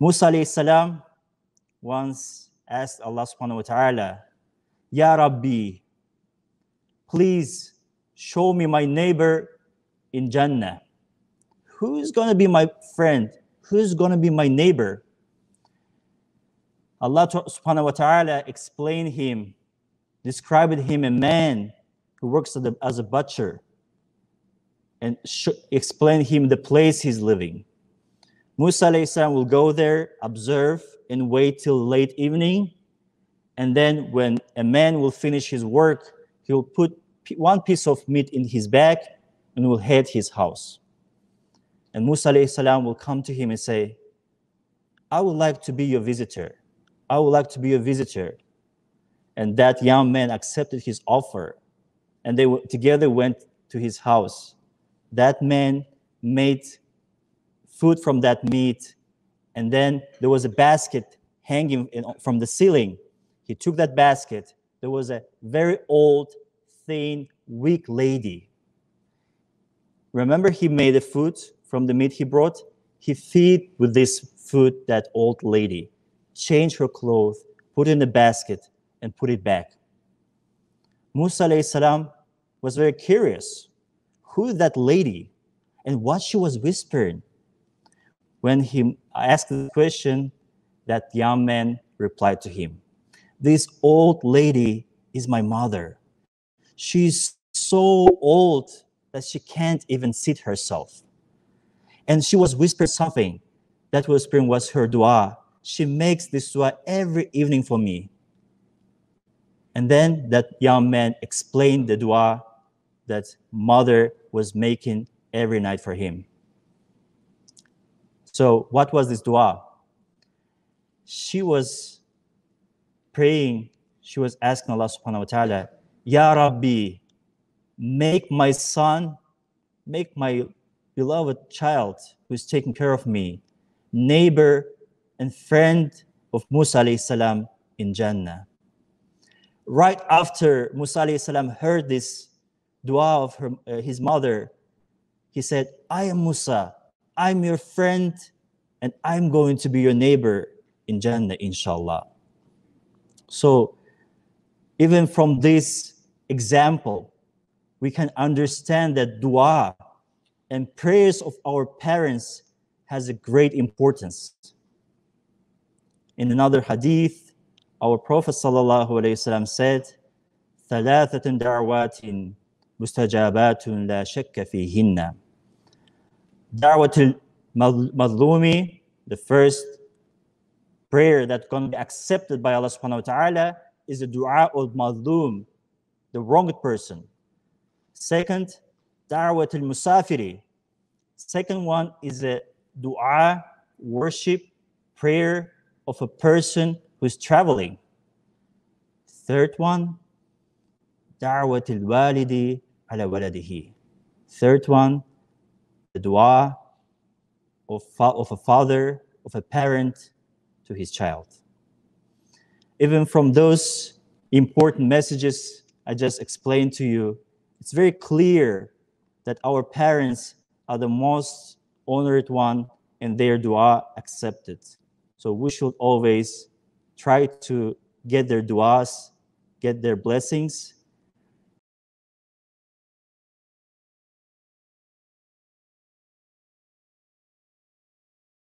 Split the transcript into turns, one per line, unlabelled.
Musa alayhi salam once asked Allah subhanahu wa ta'ala, Ya Rabbi, please show me my neighbor in Jannah. Who's going to be my friend? Who's going to be my neighbor? Allah subhanahu wa ta'ala explained him, described him a man who works as a, as a butcher and sh- explained him the place he's living. Musa will go there, observe, and wait till late evening. And then when a man will finish his work, he'll put one piece of meat in his bag and will head his house. And Musa will come to him and say, I would like to be your visitor. I would like to be your visitor. And that young man accepted his offer. And they together went to his house. That man made food from that meat. And then there was a basket hanging in, from the ceiling. He took that basket. There was a very old, thin, weak lady. Remember, he made the food from the meat he brought? He feed with this food that old lady, change her clothes, put in the basket, and put it back. Musa salam was very curious. Who that lady? And what she was whispering? When he asked the question, that young man replied to him, This old lady is my mother. She's so old that she can't even sit herself. And she was whispering something. That whispering was her dua. She makes this dua every evening for me. And then that young man explained the dua that mother was making every night for him. So, what was this dua? She was praying, she was asking Allah subhanahu wa ta'ala, Ya Rabbi, make my son, make my beloved child who's taking care of me, neighbor and friend of Musa alayhi salam in Jannah. Right after Musa alayhi salam heard this dua of her, uh, his mother, he said, I am Musa, I'm your friend, and I'm going to be your neighbor in Jannah, inshallah. So, even from this example, we can understand that dua and prayers of our parents has a great importance. In another hadith, our Prophet ﷺ said, ثلاثة دعوات مستجابات لا شك فيهن Darwat al-Mazlumi, the first prayer that can be accepted by Allah subhanahu wa ta'ala is the dua al-Mazlum, the wronged person. Second, darwat al-Musafiri. Second one is a dua, worship, prayer of a person who's traveling. Third one, darwat al-walidi ala waladihi. Third one, the dua of, of a father, of a parent to his child. Even from those important messages I just explained to you, it's very clear that our parents are the most honored one and their dua accepted. So we should always try to get their duas, get their blessings,